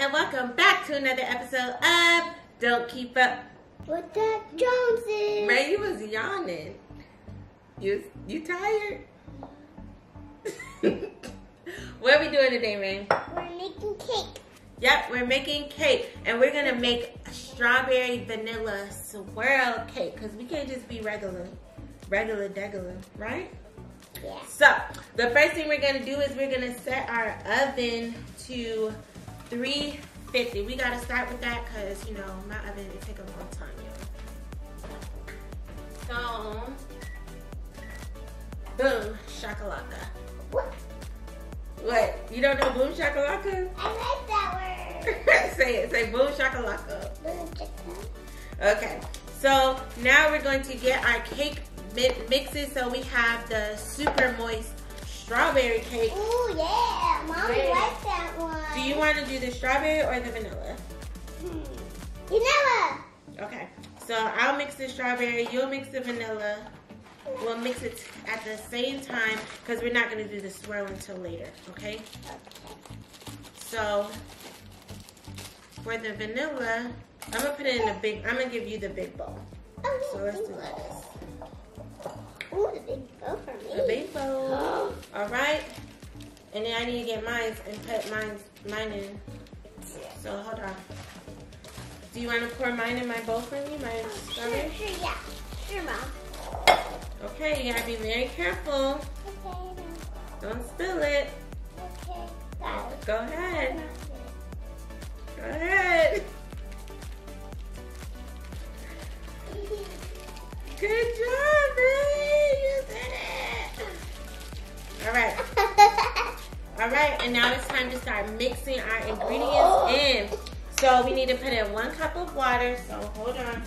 and welcome back to another episode of Don't Keep Up with the Joneses. Ray, you was yawning. You you tired? what are we doing today, Ray? We're making cake. Yep, we're making cake, and we're gonna make strawberry vanilla swirl cake because we can't just be regular, regular degular, right? Yeah. So the first thing we're gonna do is we're gonna set our oven to 350. We gotta start with that because you know my oven it take a long time. So boom, shakalaka. What? What? You don't know boom shakalaka? I like that word. say it. Say boom shakalaka. Boom chicken. Okay. So now we're going to get our cake mi- mixes. So we have the super moist strawberry cake. Ooh yeah, you want to do the strawberry or the vanilla? Vanilla. Okay. So I'll mix the strawberry. You'll mix the vanilla. We'll mix it at the same time because we're not going to do the swirl until later. Okay. So for the vanilla, I'm gonna put it in a big. I'm gonna give you the big bowl. Oh, So let's do like this. Ooh, the big bow for me. The big bowl. All right. And then I need to get mine and put mine mine in. So hold on. Do you want to pour mine in my bowl for me? My Sure, strawberry? sure, yeah. Sure, mom. Okay, you gotta be very careful. Okay, Don't spill it. okay. Go ahead. Go ahead. Good job, Ray. You did it. All right. And now it's time to start mixing our ingredients in. So we need to put in one cup of water. So hold on.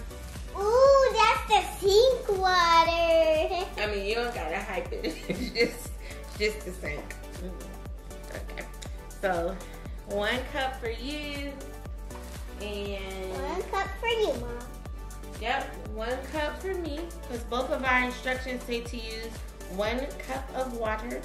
Ooh, that's the sink water. I mean, you don't gotta hype it. It's just, just the sink. Okay. So one cup for you, and One cup for you, mom. yep, one cup for me. Because both of our instructions say to use one cup of water.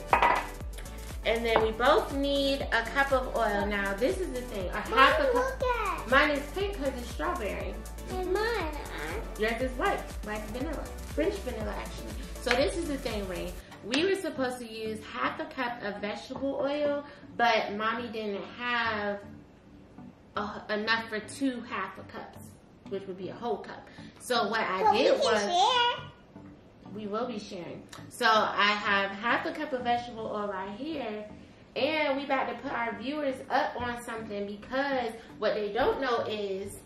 And then we both need a cup of oil. Now, this is the thing. A half a cup. Mine is pink because it's strawberry. And mine, huh? Yours is white, like vanilla, French vanilla actually. So this is the thing, Ray. We were supposed to use half a cup of vegetable oil, but mommy didn't have a, enough for two half a cups, which would be a whole cup. So what I But did was share. We will be sharing. So I have half a cup of vegetable oil right here. And we about to put our viewers up on something because what they don't know is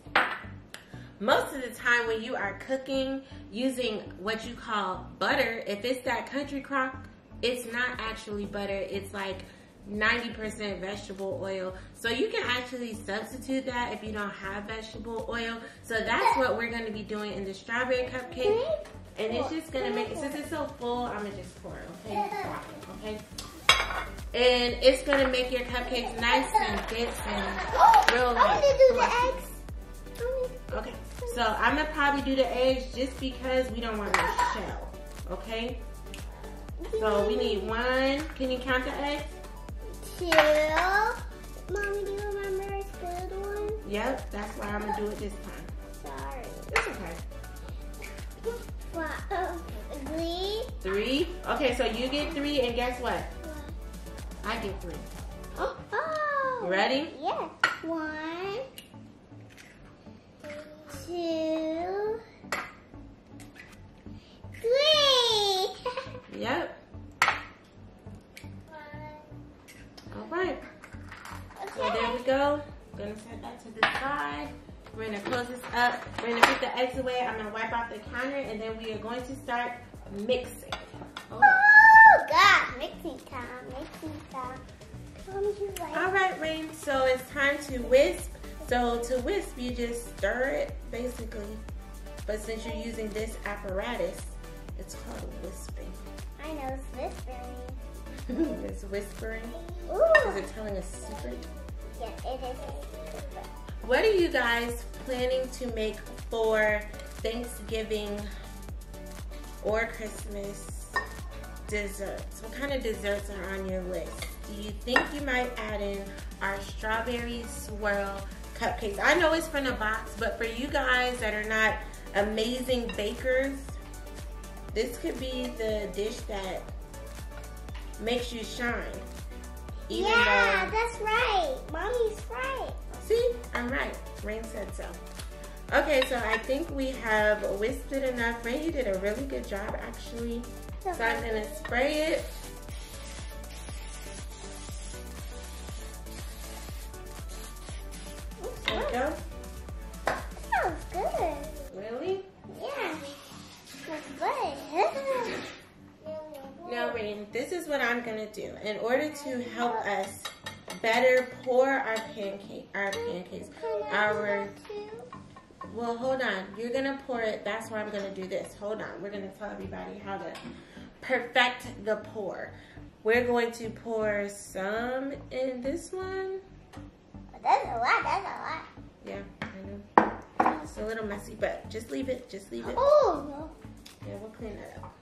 most of the time when you are cooking using what you call butter, if it's that Country Crock, it's not actually butter. It's like 90% vegetable oil. So you can actually substitute that if you don't have vegetable oil. So that's what we're going to be doing in the strawberry cupcake. And it's just gonna make it, since it's so full, I'm gonna just pour it, okay? Okay? And it's gonna make your cupcakes nice and dense and oh, real I want to do the eggs. Okay, so I'm gonna probably do the eggs just because we don't want no shell, okay? So we need one, can you count the eggs? two. Mommy, do you remember I spilled one? Yep, that's why I'm gonna do it this time. Three. Three, okay, so you get three and guess what? I get three. Oh. oh. Ready? Yes. One, two, three. Yep, all right. So there we go. Gonna set that to the side. We're gonna close this up. We're gonna put the eggs away. I'm gonna wipe off the counter and then we are going to start mixing. On. Oh God, mixing time, mixing time. Like? All right, Rain. So it's time to whisk. So to whisk, you just stir it basically. But since you're using this apparatus, it's called whispering. I know it's whispering. it's whispering. Is it telling a secret? Yeah, it is. What are you guys planning to make for Thanksgiving or Christmas desserts? What kind of desserts are on your list? Do you think you might add in our strawberry swirl cupcakes. I know it's from the box, but for you guys that are not amazing bakers, this could be the dish that makes you shine. Yeah, though... that's right. Mommy's I'm right. Rain said so. Okay, so I think we have whisked it enough. Rain, you did a really good job, actually. So I'm gonna spray it. There we go. Good. Really? Yeah. That's good. now, Rain, this is what I'm gonna do. In order to help uh, us better pour our pancake, our pancakes, our well, hold on. You're going to pour it. That's why I'm going to do this. Hold on. We're going to tell everybody how to perfect the pour. We're going to pour some in this one. That's a lot. That's a lot. Yeah, I know. It's a little messy, but just leave it. Just leave it. Oh, no. Yeah, we'll clean that up.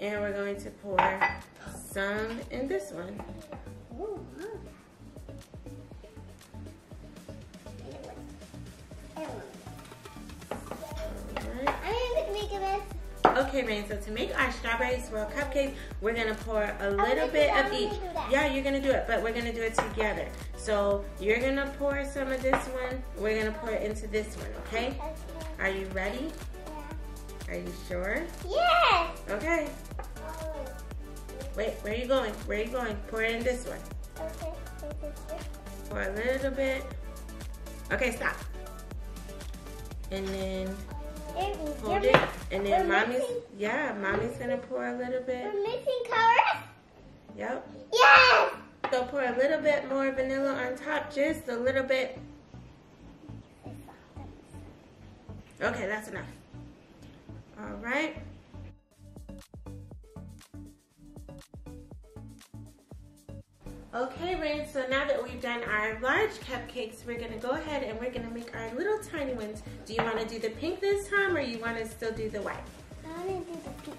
And we're going to pour some in this one. Okay, Rain, so to make our strawberry swirl cupcake, we're gonna pour a little bit of each. Yeah, you're gonna do it, but we're gonna do it together. So you're gonna pour some of this one, we're gonna pour it into this one, okay? Are you ready? Yeah. Are you sure? Yes! Okay. Wait, where are you going? Where are you going? Pour it in this one. Okay. Pour a little bit. Okay, stop. And then Hold it. And then mommy's, missing, yeah, mommy's gonna pour a little bit. We're missing colors? Yep. Yes! So pour a little bit more vanilla on top, just a little bit. Okay, that's enough. All right. Okay, Rain, so now that we've done our large cupcakes, we're gonna go ahead and we're gonna make our little tiny ones. Do you wanna do the pink this time or you wanna still do the white? I wanna do the pink.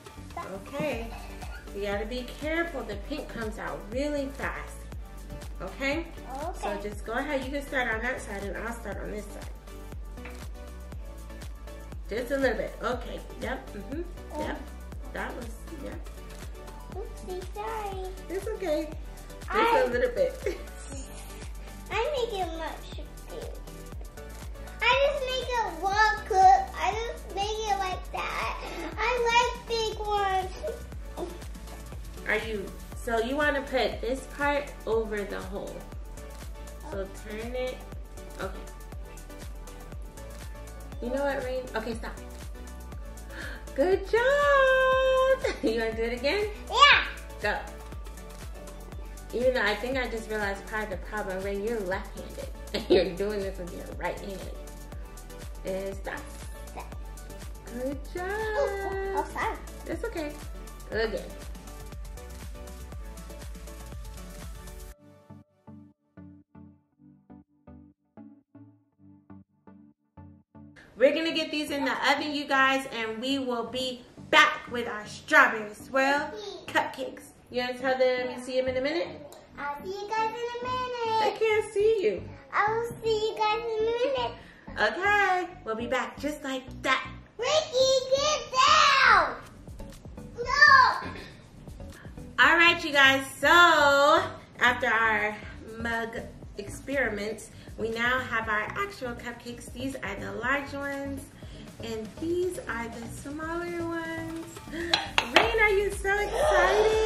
Okay. You gotta be careful, the pink comes out really fast. Okay? Okay. So just go ahead, you can start on that side and I'll start on this side. Just a little bit. Okay. Yep. Mm-hmm. Oh. Yep. That was, yeah. Oopsie, sorry. It's okay. Just I, a little bit. I make it much too. I just make it one cup. I just make it like that. I like big ones. Are you, so you want to put this part over the hole. So turn it, okay. You know what, Rain? Okay, stop. Good job. You want to do it again? Yeah. Go. Even though I think I just realized part of the problem, when you're left-handed. And you're doing this with your right hand. And stop. Good oh, oh, job. Oh, oh, sorry. It's okay. Again. We're gonna get these in the oven, you guys, and we will be back with our strawberry swirl cupcakes. You gonna tell them you see them in a minute? I'll see you guys in a minute. I can't see you. I will see you guys in a minute. Okay, we'll be back just like that. Rickey, get down! No! All right, you guys, so after our mug experiments, we now have our actual cupcakes. These are the large ones, and these are the smaller ones. Rain, are you so excited?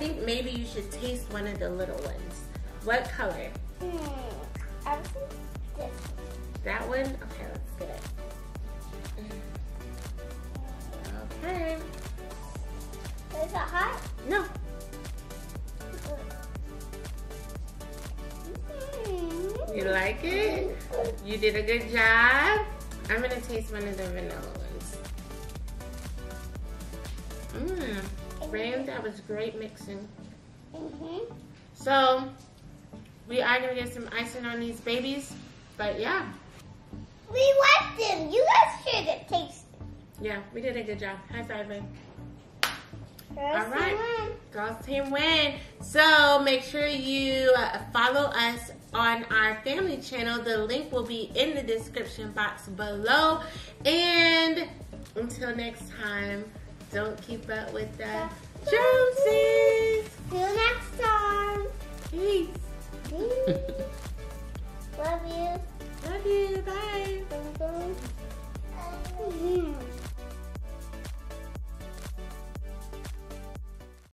Think maybe you should taste one of the little ones. What color? Hmm, I this That one? Okay, let's get it. Okay. Is it hot? No. Mm-hmm. You like it? You did a good job. I'm gonna taste one of the vanilla Mmm, that was great mixing. Mm hmm So, we are gonna get some icing on these babies, but yeah. We liked them. You guys should have tasted. Yeah, we did a good job. High five, Rain. Girls All right. win. Girls team win. So make sure you uh, follow us on our family channel. The link will be in the description box below. And until next time, don't keep up with the Joneses. See you next time. Peace. Love you. Love you. Bye. Bye. Bye.